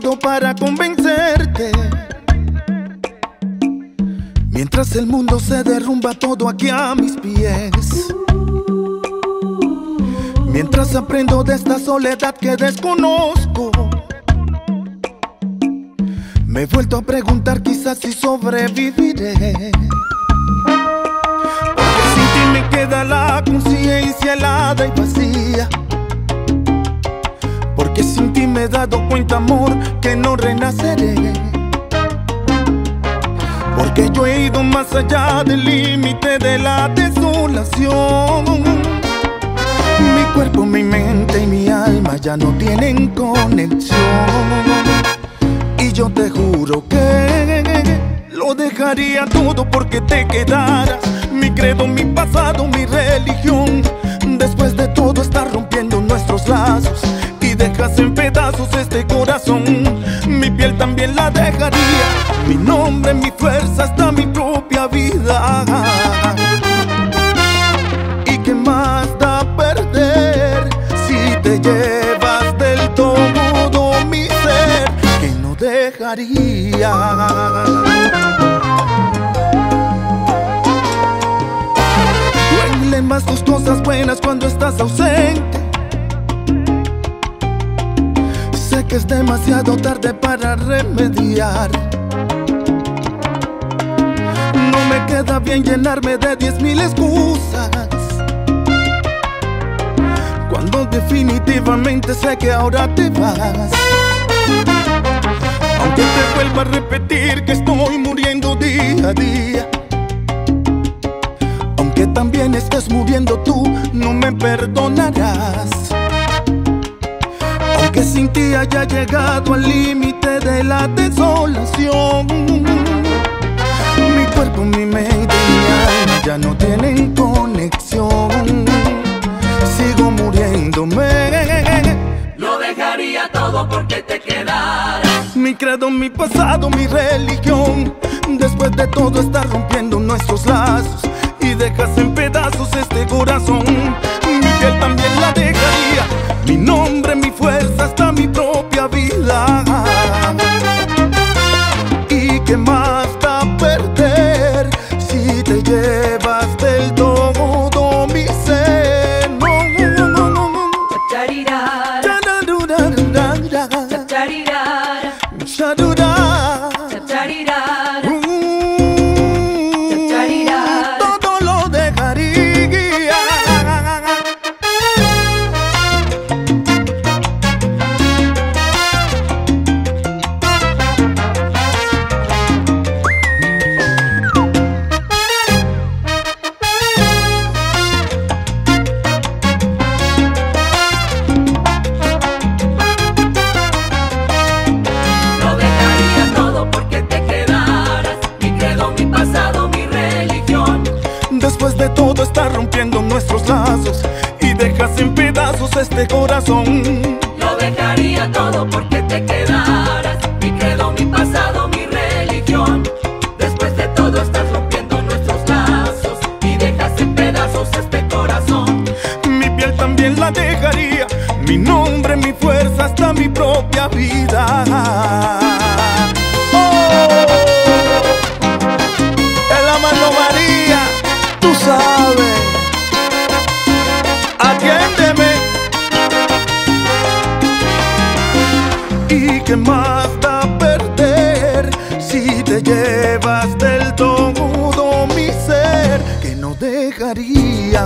todo para convencerte. Mientras el mundo se derrumba todo aquí a mis pies. Mientras aprendo de esta soledad que desconozco. Me he vuelto a preguntar quizás si sobreviviré. Porque sin ti me queda la conciencia helada y vacía. Porque sin ti me he dado cuenta, amor, que no renaceré. Porque yo he ido más allá del límite de la desolación. Mi cuerpo, mi mente y mi alma ya no tienen conexión. Y yo te juro que lo dejaría todo porque te quedaras. Mi credo, mi pasado, mi religión. Pedazos este corazón. Mi piel también la dejaría. Mi nombre, mi fuerza, hasta mi propia vida. ¿Y qué más da perder si te llevas del todo mi ser? Que no dejaría. Más tus cosas buenas cuando estás ausente. Que es demasiado tarde para remediar. No me queda bien llenarme de diez mil excusas. Cuando definitivamente sé que ahora te vas. Aunque te vuelva a repetir que estoy muriendo día a día. Aunque también estés muriendo tú, no me perdonarás. Aunque sin ti haya llegado al límite de la desolación. Mi cuerpo, mi mente y mi alma ya no tienen conexión. Sigo muriéndome. Lo dejaría todo porque te quedaras. Mi credo, mi pasado, mi religión. Después de todo estás rompiendo nuestros lazos y dejas en pedazos este corazón. Mi piel también ¿Y rompiendo nuestros lazos y dejas en pedazos este corazón. Lo dejaría todo porque te quedaras. Mi credo, mi pasado, mi religión. Después de todo estás rompiendo nuestros lazos y dejas en pedazos este corazón. Mi piel también la dejaría, mi nombre, mi fuerza, hasta mi propia vida. Oh, el amando María, tú sabes, ¿Y qué más da perder si te llevas del todo mi ser que no dejaría?